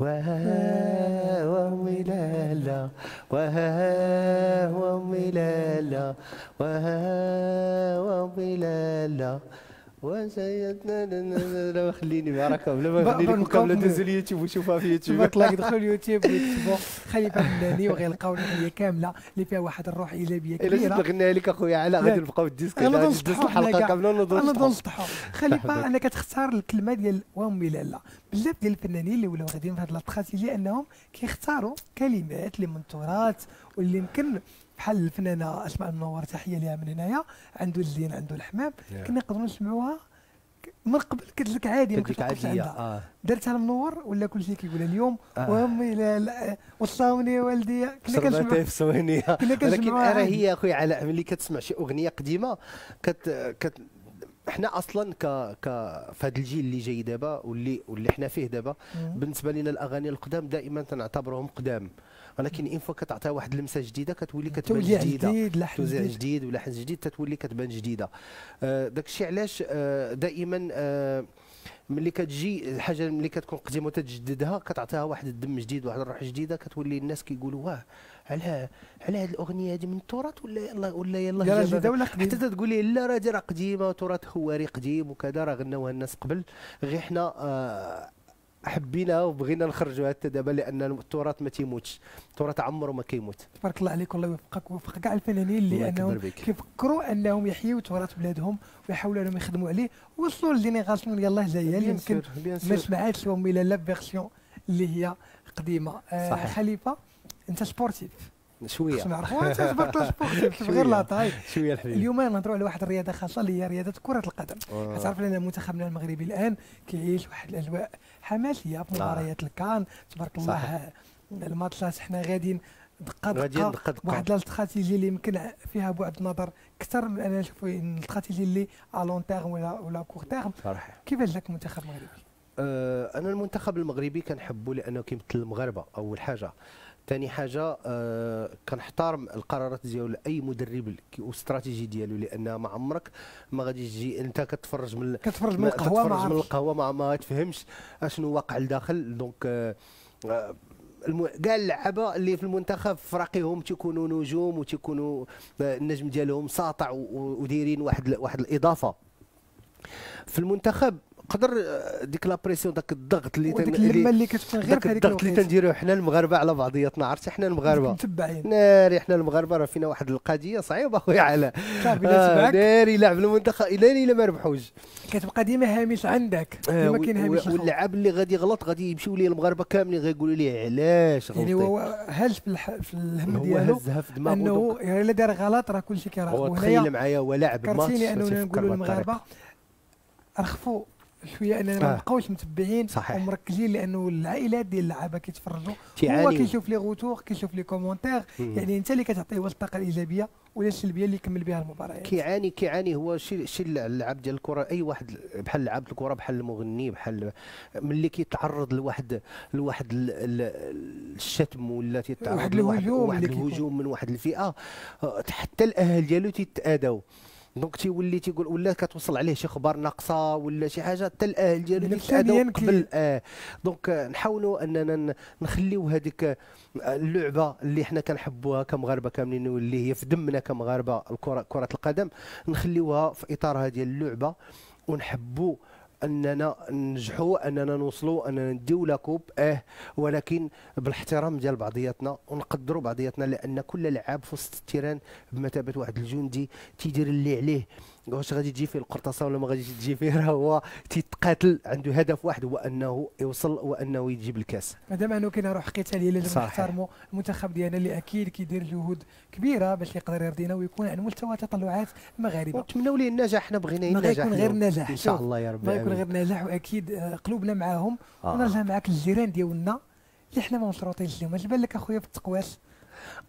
وها وامي لالا وها وامي لالا وها وامي وسيدنا خليني معركة بلا ما كاملة ن- دوزوا اليوتيوب وشوفها في يوتيوب. الله يدخلوا اليوتيوب ويكتبوا خليفة فناني وغيلقاو الاغنيه كاملة. اللي فيها واحد الروح إيجابية إلا كبيرة. نغنيها لك أخويا. لا. غادي نبقاو الديسك. أنا ندوز الحلقة حنا كاملة أنا مرحبا. أنا كتختار الكلمة ديال وامي لالا بزاف ديال الفنانين اللي ولاو غاديين في هذه الاستراتيجيه انهم كيختاروا كلمات اللي من التراث واللي يمكن بحال الفنانة أسماء المنور تحية لها من هنايا عنده الزين عنده الحمام نعم. كنا نقدروا نسمعوها من قبل قلت لك عادي ما عندها آه درتها المنور ولا كل شيء كيقولها اليوم آه. وأمي لا لا وصاوني يا والدي كنا شربتها في سوينيه كنا ولكن عادي. هي اخويا علاء ملي كتسمع شي أغنية قديمة كت كت إحنا أصلا ك ك في هذا الجيل اللي جاي دابا واللي واللي إحنا فيه دابا. بالنسبة لنا الأغاني القدام دائما تنعتبرهم قدام ولكن إن فوا كتعطيها واحد اللمسه جديدة كتولي كتبان توزيع جديدة. جديد لحن توزيع جديد. ولحن جديد تتولي كتبان جديدة. آه داك الشيء علاش آه دائما آه ملي كتجي الحاجة ملي كتكون قديمة وتجددها كتعطيها واحد الدم جديد واحد الروح جديدة كتولي الناس كيقولوا واه على على هذه الأغنية هذه من التراث ولا يلا ولا يلا جديدة ولا حتى قديمة؟ تقول لي لا راه دي راه قديمة تراث خواري قديم وكذا راه غناوها الناس قبل. غير حنا آه حبينا وبغينا نخرجوها حتى دابا لأن التراث ما تيموتش. التراث عمره ما كيموت. تبارك الله عليك والله يوفقك ويوفق كاع الفنانين اللي أنهم كيفكروا أنهم يحيوا تراث بلادهم ويحاولوا أنهم يخدموا عليه وصلوا لل génération اللي يلاه جاية اللي يمكن ما وهم إلى la version اللي هي قديمة. آه. خليفة أنت sportif شوية. خصنا نعرفوا انت sportif شوية. غير la taille. شوية الحبيب اليوم نهضروا على واحد الرياضة خاصة اللي هي رياضة كرة القدم. آه. تعرف لنا منتخبنا المغربي الآن كيعيش واحد الأجواء حماسية في مباريات الكان. تبارك الله صحيح. الماتشات حنا غاديين دقة دقة. واحد الاستراتيجيه اللي يمكن فيها بعد النظر أكثر من أنا نشوف الاستراتيجيه اللي à long terme ولا ولا court terme صراحة كيفاش جاك المنتخب المغربي؟ آه، أنا المنتخب المغربي كنحبه لأنه كيمثل المغاربة أول حاجة. ثاني حاجة آه كنحترم القرارات ديالو لأي مدرب والاستراتيجي ديالو لأن ما عمرك ما غادي تجي أنت كتفرج من كتفرج من القهوة كتفرج من القهوة ما ما تفهمش أشنو واقع لداخل. donc آه، آه، كاع اللعابة اللي في المنتخب في فراقهم تيكونوا نجوم وتيكونوا آه، النجم ديالهم ساطع ودايرين واحد واحد الإضافة. في المنتخب قدر آه، ديك la pression داك الضغط اللي تن- اللي- اللي كتكون غير داك في الضغط اللي تنديروه حنا المغاربة على بعضياتنا عرفتي؟ حنا المغاربة. متبعين ناري حنا المغاربة راه فينا واحد القضية صعيبة أخويا علاء آه ناري لعب المنتخب إلى الا ما ربحوش. كتبقى ديما هامش عندك. آه، ديما كاين هامش. واللعاب اللي غادي يغلط غادي يمشيو ليه المغاربة كاملين غيقولوا ليه علاش يعني غلطتي هو هاج في, الح... في الهم هو ديالو هزها في دماغه أنه. يعني إلا دار غلط راه كلشي كيراقبو هو تخيل معايا هو لاعب ماتش كرتيني أنه نقولوا. للمغاربة رخفوا شوية أننا ما آه. نبقاوش متبعين صحيح. ومركزين لأنه العائلات ديال اللعابه كيتفرجوا هو. كيشوف لي غوتور كيشوف لي كومونتير. يعني أنت اللي كتعطيه واش الطاقه الإيجابية ولا السلبيه اللي يكمل بها المباريات كيعاني كيعاني هو شي شي اللعب ديال الكرة أي واحد بحال لعب الكرة بحال المغني بحال ملي كيتعرض لواحد لواحد ال- ال- الشتم ولا تيتعرض واحد لواحد الهجوم واحد. الهجوم من واحد الفئة آه، حتى الأهل ديالو تيتأذوا donc تيولي تيقول ولا كتوصل عليه شي خبر ناقصة ولا شي حاجة حتى الاهل ديالو يعني تيتاذوا نفسانياً كي- قبل. آه. donc آه، نحاولوا أننا نخليو هذيك آه، اللعبة اللي حنا كنحبوها كمغاربة كاملين واللي هي في دمنا كمغاربة الكرة كرة القدم نخليوها في اطارها ديال اللعبة ونحبوا أننا ننجحوا أننا نوصلوا أننا نديو la coupe. آه ولكن بالاحترام ديال بعضياتنا ونقدروا بعضياتنا لأن كل لعاب في وسط ال terrain بمثابه واحد الجندي تيدير اللي عليه واش غادي تجي فيه القرطاسة ولا ما غاديش تجي فيه <laughs> راه هو تيتقاتل عنده هدف واحد هو أنه يوصل وأنه يجيب الكاس مادام أنه كاين روح قتالية لازم. نحترموا المنتخب ديالنا اللي أكيد كيدير جهود كبيرة باش يقدر يرضينا ويكون على مستوى تطلعات المغاربه ونتمناو ليه النجاح حنا بغينا ما النجاح غيكون غير اليوم. نجاح إن شاء الله يا رب ما يكون. غير نجاح وأكيد آه، قلوبنا معاهم آه. ونرجع معاك للجيران ديالنا اللي حنا ما مشروطينش لهم اش بان لك أخويا في التقواس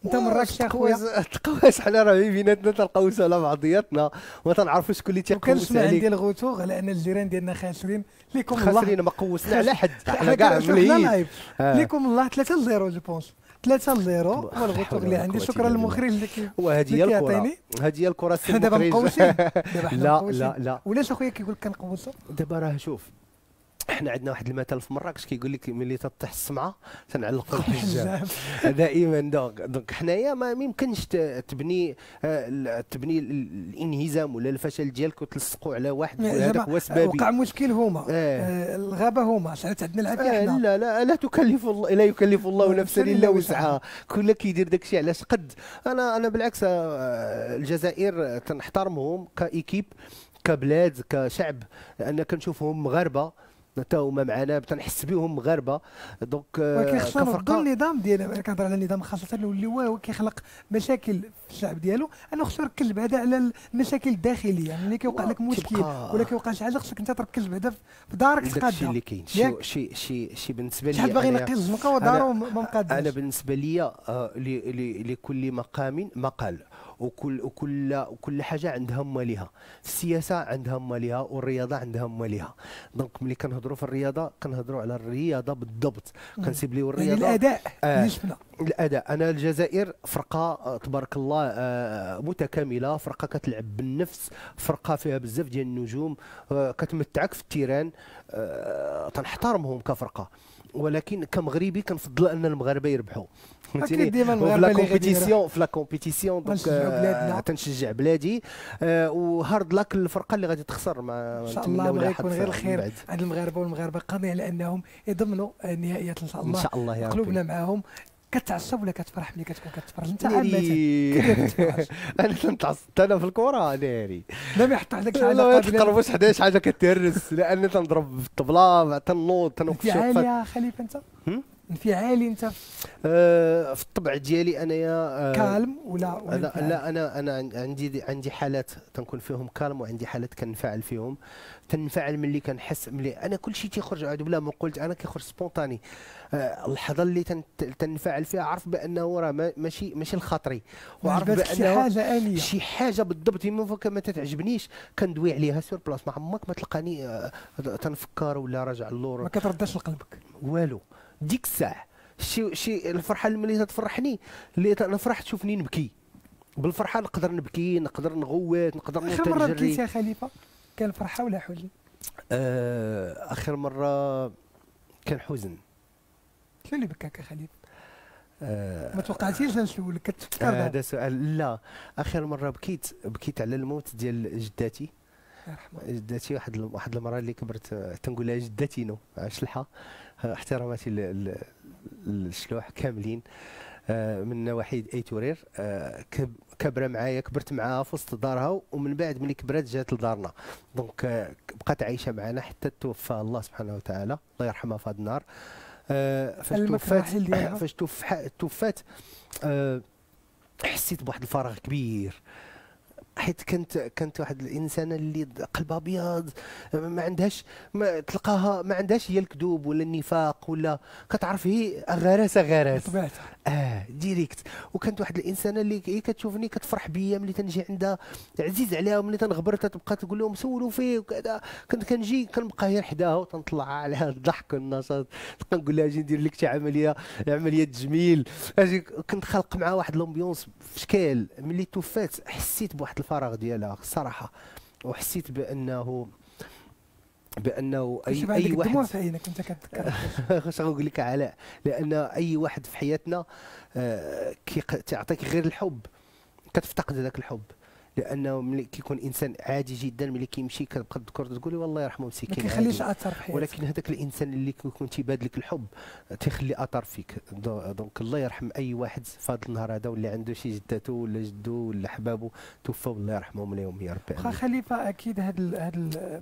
انت مراكش يا اخويا <laughs> تقواس حنا راه بيناتنا تنقوسوا على بعضياتنا وما تنعرفوا شكون اللي تيقوس عليك. عندي الغوتور على أن الجيران ديالنا خاسرين. ليكم الله. خاسرين ما قوسنا على حد <laughs> حنا كاع مليين آه. ليكم الله 3 0 جو بونس. 3 0 هو حول اللي عندي. شكرا. للمخرج اللي كي وهذه هي الكرة. هذه هي الكرة السي دابا. مقوسين دابا <laughs> لا. لا لا. ولاش أخويا كيقول لك كنقوسوا دابا راه شوف إحنا عندنا واحد المثل في مراكش كيقول لك ملي تطيح السمعة؟ تنعلقوا الحجاب. <laughs> دائما دونك دونك حنايا ما يمكنش تبني آه، تبني ال- الانهزام ولا الفشل ديالك وتلصقوا على واحد تقول هذاك هو سبابي وقع مشكل هما. آه. آه، الغابة هما ساعات عندنا العافية آه لا لا لا تكلف الله لا يكلف الله نفسا إلا وسعها. كل كيدير داك الشيء علاش قد؟ أنا أنا بالعكس آه، الجزائر تنحترمهم كإيكيب كبلاد كشعب. لأن كنشوفهم مغاربة. حتى هما معنا تنحس بهم مغاربه دونك ولكن خصنا نردوا النظام ديالنا أنا كنهضر على النظام خاصه اللي هو كيخلق مشاكل في الشعب ديالو. أنا خصو يركز بعدا على المشاكل الداخلية. يعني ملي كيوقع لك مشكل ولا كيوقع شي حاجة خصك أنت تركز بعدا في دارك داكشي تقادها اللي كاين شي؟ شي شي شي بالنسبة شحال لي باغي أنا- ينقي الزنقه ودارو ما مقادش أنا بالنسبة لي آه، ل- ل- لكل مقام مقال. وكل وكل وكل حاجة عندها مالها السياسة عندها مالها والرياضة عندها مالها donc ملي كنهضروا في الرياضة كنهضروا على الرياضة بالضبط. مم. كنسيبليو يعني الرياضة. الأداء آه. الأداء. أنا الجزائر فرقة آه، تبارك الله آه، متكاملة. فرقة كتلعب بالنفس. فرقة فيها بزاف ديال النجوم. آه، كتمتعك في ال terrain. آه، تنحترمهم كفرقة. ولكن كمغربي كنفضل أن المغاربة يربحوا. أكيد ديما لا المغاربه غادي يربحوا. compétition في la compétition donc. آه، تنشجع بلادي. آه، و hard luck الفرقة اللي غادي تخسر مع إن شاء الله بغا يكون غير الخير. عند المغاربة والمغاربة قادرين على انهم يضمنوا النهائيات إن شاء إن الله شاء الله يا قلوبنا معاهم. كتعصب ولا كتفرح ملي كتكون كتفرج انت عامة ناري. <laughs> أنا تنتعصب أنا في الكره ناري لا ما يحط لا حاجة ما تقربوش حدايا شي حاجة كتهرس. لأن تنضرب في الطبلة تنوض تنوقف انفعالي يا خليفة أنت؟ انفعالي أنت؟ آه في الطبع ديالي أنايا آه كالم ولا ولا لا؟ لا أنا أنا عن- عندي عندي حالات تنكون فيهم كالم وعندي حالات كنفعل فيهم. تنفعل ملي كنحس ملي أنا كل شيء تيخرج عاد بلا ما قلت أنا كيخرج سبونتاني آه اللحظه اللي تن- تنفعل فيها عرف بأنه راه ما- ماشي ماشي الخاطري ما وعرف عجبتك شي بأنه حاجة آنية. شي حاجة بالضبط يما فوق ما تتعجبنيش. كندوي عليها سور بلاص ما عمرك ما تلقاني آه، تنفكر ولا راجع اللور. ما كتردش لقلبك. والو. ديك الساعة شي شي الفرحة اللي تفرحني اللي نفرح تشوفني نبكي. بالفرحة نقدر نبكي نقدر نغوت نقدر آخر مرة نجري بكيت يا خليفة. كان فرحه ولا حزن آه آخر مرة كان حزن. شنو اللي بكاك يا خليفه آه ما توقعتيش نسولك كتفكر آه، هذا سؤال لا. آخر مرة بكيت بكيت على الموت ديال جداتي. جداتي واحد واحد المراه اللي كبرت آه، تنقول لها جداتي نو شلحه آه، احتراماتي لل- لل- للشلوح كاملين. آه، من نواحي إي تورير. آه، كب- كبرة معايا كبرت معاها في وسط دارها ومن بعد ملي كبرت جات لدارنا. donc آه، بقات عايشة معنا حتى توفى الله سبحانه وتعالى. الله يرحمها في هذا النهار. آه، فاش توفات. فاش توفات آه، حسيت بواحد الفراغ كبير. حيت كانت كانت واحد الإنسانة اللي قلبها أبيض ما عندهاش ما تلقاها ما عندهاش هي الكذوب ولا النفاق ولا كتعرف هي غراسة. غراس آه direct وكانت واحد الإنسانة اللي هي كتشوفني كتفرح بيا ملي تنجي عندها عزيز عليها ملي تنغبر تبقى تقول لهم سولوا فيه وكذا. كنت كنجي كنبقى غير حداها وتنطلع عليها <laughs> الضحك والنشاط. تبقى نقول لها أجي ندير لك شي عمليه عملية تجميل كنت خلق معها واحد لومبيونس في شكال ملي توفات حسيت بواحد الفراغ ديالها. الصراحه وحسيت بانه بأنه اي أي واحد في عينك أنت كتذكر واش <laughs> غنقول لك علاء لأن أي واحد في حياتنا آه، تعطيك غير الحب. كتفتقد هذاك الحب. لأنه ملي كيكون إنسان عادي جدا ملي كيمشي كتبقى تذكر تقول والله يرحمه ما مسكين كيخليش عادي. أثر في حياتك ولكن هذاك الإنسان اللي كيكون تيباد لك الحب تيخلي أثر فيك do- donc الله يرحم أي واحد في هذا النهار هذا واللي عنده شي جدته ولا جدو ولا حبابه توفى الله يرحمهم اليوم يا ربي. خليفة أكيد هاد ال-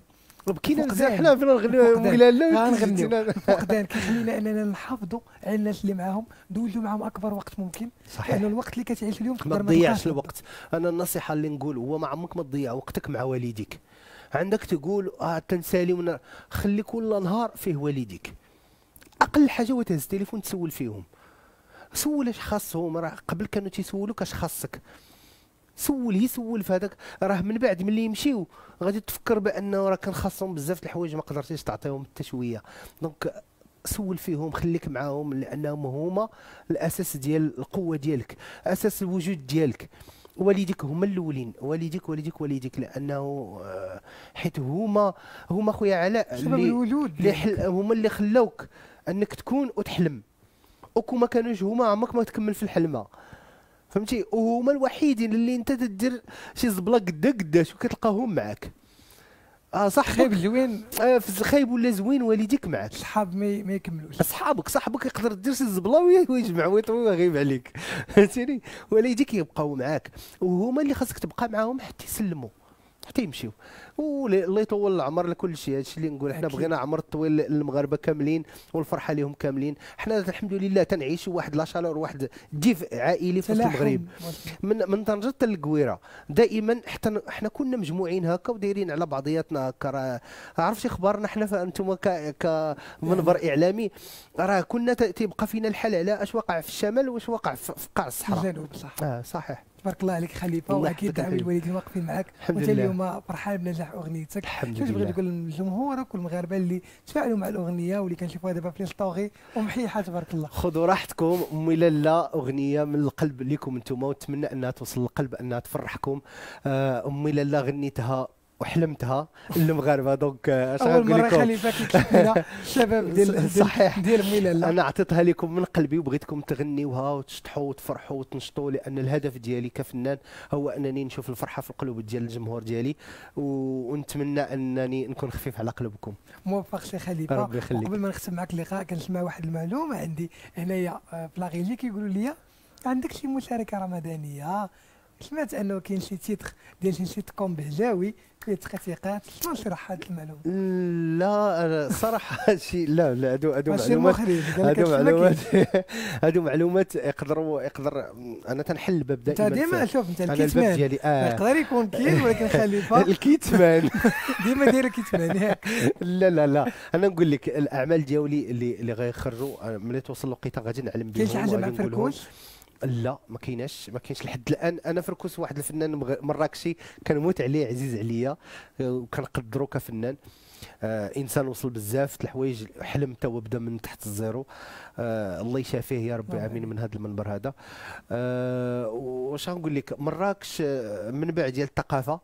بكينا فقدان. بزاف حنا فينا نغنيو فقدان. ويلا لا غنغنيو. الفقدان كيخلينا أننا نحافظوا على الناس اللي معاهم ندوزوا معاهم أكبر وقت ممكن. صحيح. لأنه الوقت اللي كتعيش اليوم ما تقدر تضيعش تلقاهش الوقت. أنا النصيحة اللي نقول هو ما عمرك ما تضيع وقتك مع والديك. عندك تقول آه تنسالي ونا خلي كل نهار فيه والديك. أقل حاجة هو تهز التليفون تسول فيهم. سول اش خاصهم راه قبل كانوا تيسولوك اش خاصك سول هي سول في هذاك. راه من بعد ملي يمشيو غادي تفكر بانه راه كان خاصهم بزاف الحوايج ما قدرتيش تعطيهم حتى شوية دونك سول فيهم خليك معاهم لأنهم هما الأساس ديال القوة ديالك أساس الوجود ديالك. والديك هما الأولين والديك والديك والديك لأنه آه، حيت هما هما خويا علاء اللي هما اللي خلاوك أنك تكون وتحلم. وكو ما كانوش هما عمرك ما تكمل في الحلمة. فهمتي؟ وهما الوحيدين اللي انت تدير شي زبلة قدا قداش وكتلقاهم معاك. آه صح خايب زوين آه خايب ولا زوين والديك معاك. الصحاب ما يكملوش. اصحابك صاحبك يقدر دير شي زبلة وي- ويجمع ويطوي ويغيب عليك. <laughs> فهمتيني؟ والديك يبقاو معاك. وهما اللي خاصك تبقى معاهم حتى يسلموا حتى يمشيو والله يطول العمر لكل شيء. هادشي اللي نقول حنا. بغينا عمر طويل للمغاربة كاملين والفرحة لهم كاملين. حنا الحمد لله تنعيشوا واحد لا شالور واحد دفء عائلي في المغرب. من من طنجه حتى للقويرة. دائما حتى حنا كنا مجموعين هكا ودايرين على بعضياتنا هكا. راه عرفتي اخبارنا حنا أنتم ك كمنبر إعلامي. راه كنا تيبقى فينا الحال على اش وقع في الشمال واش وقع في في قاع الصحراء. الجنوب صح آه صحيح. تبارك الله عليك خليفة وأكيد دعم. الوالدين واقفين معك وأنت. اليوم فرحان بنجاح أغنيتك. الحمد شنو تبغي لله. تقول لجمهورك والمغاربة اللي تفاعلوا مع الأغنية واللي كنشوفوها دابا في لي ستوري ومحيحة تبارك الله. خذوا راحتكم. امي لالا أغنية من القلب لكم أنتم ونتمنى أنها توصل للقلب أنها تفرحكم. آه، امي لالا غنيتها وحلمتها المغاربه donc آه، اش أول غنقول مرة خليفه لنا الشباب ديال صحيح. ديال ميلالا أنا عطيتها لكم من قلبي وبغيتكم تغنيوها وتشطحوا وتفرحوا وتنشطوا لأن الهدف ديالي كفنان هو أنني نشوف الفرحة في القلوب ديال الجمهور ديالي ونتمنى أنني نكون خفيف على قلوبكم. موفق سي خليفة. ربي يخليك. قبل ما نختم معك اللقاء كنسمع واحد المعلومة عندي. هنايا آه، في la régie كيقولوا لي عندك شي مشاركة رمضانية؟ سمعت انه كاين شي تيتر ديال شي سيت كوم بهجاوي فيه تقاطيقات شنو شرح هذه المعلومة؟ لا صراحة <laughs> شي لا لا هادو هادو معلومات هادو معلومات. <laughs> هادو معلومات يقدروا يقدر أنا تنحل الباب أنت دائما ديما في- شوف أنت الكيتمان. ديالي. آه. يقدر يكون كاين ولكن خليفه <laughs> الكيتمان. ديما داير الكيتمان ياك. لا لا لا. أنا نقول لك الأعمال ديالي اللي اللي غيخرجوا ملي توصل الوقيتة غادي نعلم بهم كاين شي حاجة مع. فركوش لا ما كايناش ما كاينش لحد الآن. أنا فركوس واحد الفنان مراكشي كنموت عليه عزيز عليا وكنقدرو كفنان. آه إنسان وصل بزاف الحوايج حلم تا بدا من تحت الزيرو. آه الله يشافيه يا آمين يعينك. من هذا المنبر هذا. آه واش غنقول لك؟ مراكش آه، منبع ديال الثقافة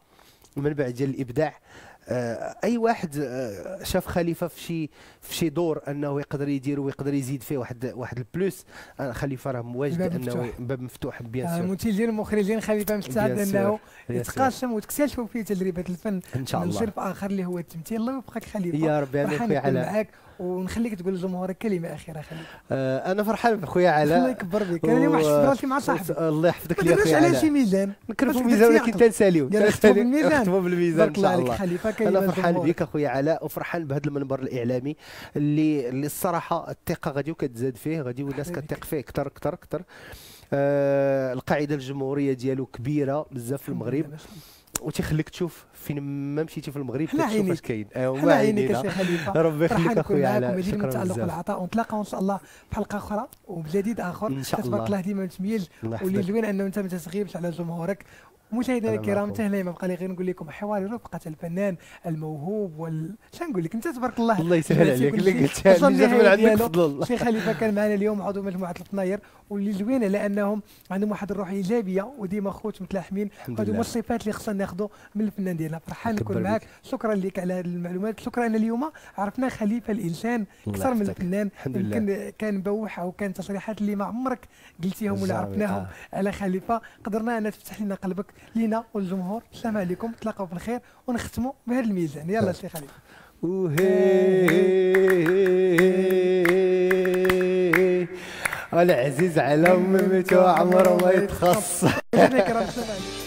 منبع ديال الإبداع. آه أي واحد آه شاف خليفة في شي في شي دور أنه يقدر يدير ويقدر يزيد فيه واحد واحد البلوس أنا خليفة راه مواجد أنه. باب مفتوح بيان آه، سور. المنتجين والمخرجين خليفة مستعد انه. يتقاسم وتكتشفوا فيه تجربه الفن إن شاء من الله. صرف آخر اللي هو التمثيل. الله يوفقك خليفة. يا ربي أنا علاء معاك. ونخليك تقول لجمهورك كلمة أخيرة خليفه آه أنا فرحان بخويا الله علاء يكبر بك. أنا اليوم براسي مع صاحبي. الله يحفظك لي درناش خويا على علاء شي ميزان. نكرفوا الميزان ولكن. تنساليو نكتبوا بالميزان. نكتبوا بالميزان بارك إن الله عليك. الله. خليفة أنا فرحان. بك أخويا علاء وفرحان بهذا المنبر الإعلامي اللي اللي الصراحة الثقة غادي وكتزاد فيه غادي والناس. كتثق فيه أكثر أكثر أكثر آه القاعدة الجمهورية ديالو كبيرة بزاف في المغرب. الله. وتيخليك تشوف فين ما مشيتي في المغرب كتشوف اش. كاين. آه، حنا وما عينيك سي خليفه <laughs> ربي يخليك أخويا علاء ومزيد من شكرا التعلق والعطاء ونتلاقاو إن شاء الله في حلقة أخرى وبجديد آخر. إن شاء تبارك الله الله. ديما متميز. الله واللي زوين أنه أنت ما تسغيبش على جمهورك مشاهدينا الكرام معكم. انتهينا ما بقى لي غير نقول لكم حواري رفقة الفنان الموهوب وال شنو نقول لك انت تبارك الله الله يسهل عليك اللي. قلتها اللي جات من عندك. فضل شي خليفة كان معنا اليوم عضو مجموعة الفناير واللي زوينة لأنهم عندهم واحد الروح إيجابية وديما خوت متلاحمين هادو هما الصفات اللي خصنا ناخذوا من الفنان ديالنا فرحان نكون. معك شكرا لك على هذه المعلومات شكرا ان اليوم عرفنا خليفة الإنسان الله أكثر من. الفنان يمكن كان بوح أو كان تصريحات اللي ما عمرك قلتيهم ولا. عرفناهم. على خليفة قدرنا أن تفتح لنا قلبك لينا والجمهور السلام عليكم تلاقوا بالخير ونختموا بهذا الميزان. يلا سي وهي العزيز على ممته عمره ما يتخص <laughs>